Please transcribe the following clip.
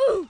Ooh.